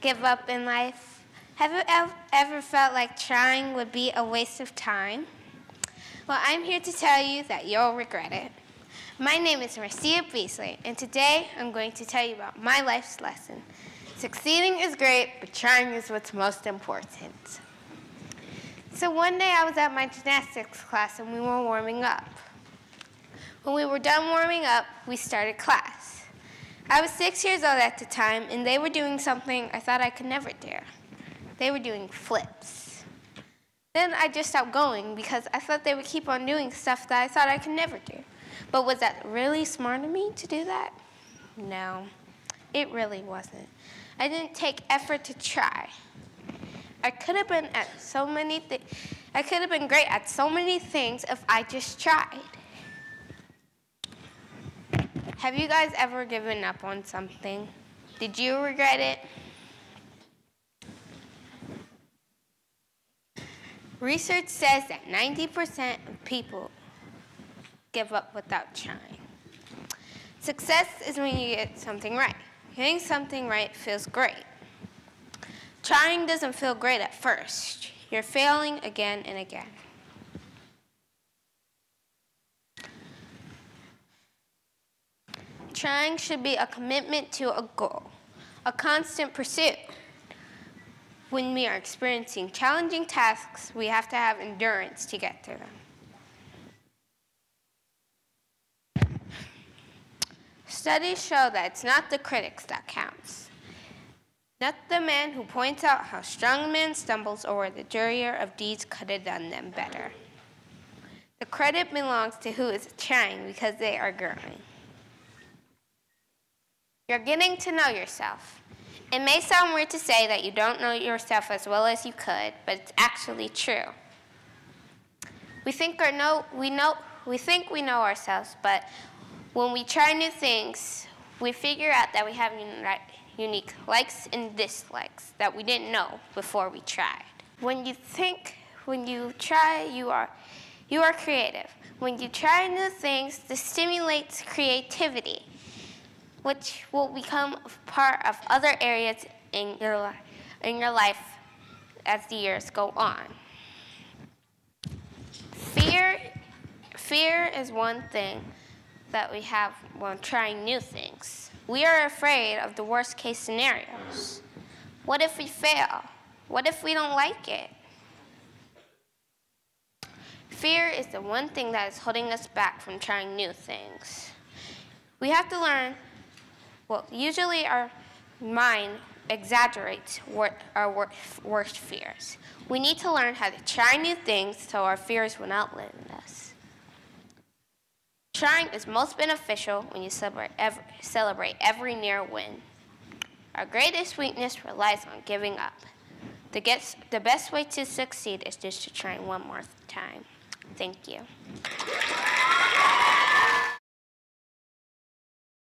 give up in life? Have you ever felt like trying would be a waste of time? Well, I'm here to tell you that you'll regret it. My name is Marciya Beasley, and today I'm going to tell you about my life's lesson. Succeeding is great, but trying is what's most important. So one day I was at my gymnastics class and we were warming up. When we were done warming up, we started class. I was six years old at the time, and they were doing something I thought I could never do. They were doing flips. Then I just stopped going because I thought they would keep on doing stuff that I thought I could never do. But was that really smart of me to do that? No, it really wasn't. I didn't take effort to try. I could have been at so many. I could have been great at so many things if I just tried. Have you guys ever given up on something? Did you regret it? Research says that 90% of people give up without trying. Success is when you get something right. Getting something right feels great. Trying doesn't feel great at first. You're failing again and again. Trying should be a commitment to a goal, a constant pursuit. When we are experiencing challenging tasks, we have to have endurance to get through them. Studies show that it's not the critics that counts. Not the man who points out how strong man stumbles or the juror of deeds could have done them better. The credit belongs to who is trying because they are growing. You're getting to know yourself. It may sound weird to say that you don't know yourself as well as you could, but it's actually true. We think, our know, we, know, we think we know ourselves, but when we try new things, we figure out that we have unique likes and dislikes that we didn't know before we tried. When you think, when you try, you are, you are creative. When you try new things, this stimulates creativity which will become part of other areas in your, in your life as the years go on. Fear, fear is one thing that we have when trying new things. We are afraid of the worst case scenarios. What if we fail? What if we don't like it? Fear is the one thing that is holding us back from trying new things. We have to learn well, usually our mind exaggerates our worst fears. We need to learn how to try new things so our fears will not limit us. Trying is most beneficial when you celebrate every, celebrate every near win. Our greatest weakness relies on giving up. The, gets, the best way to succeed is just to try one more time. Thank you.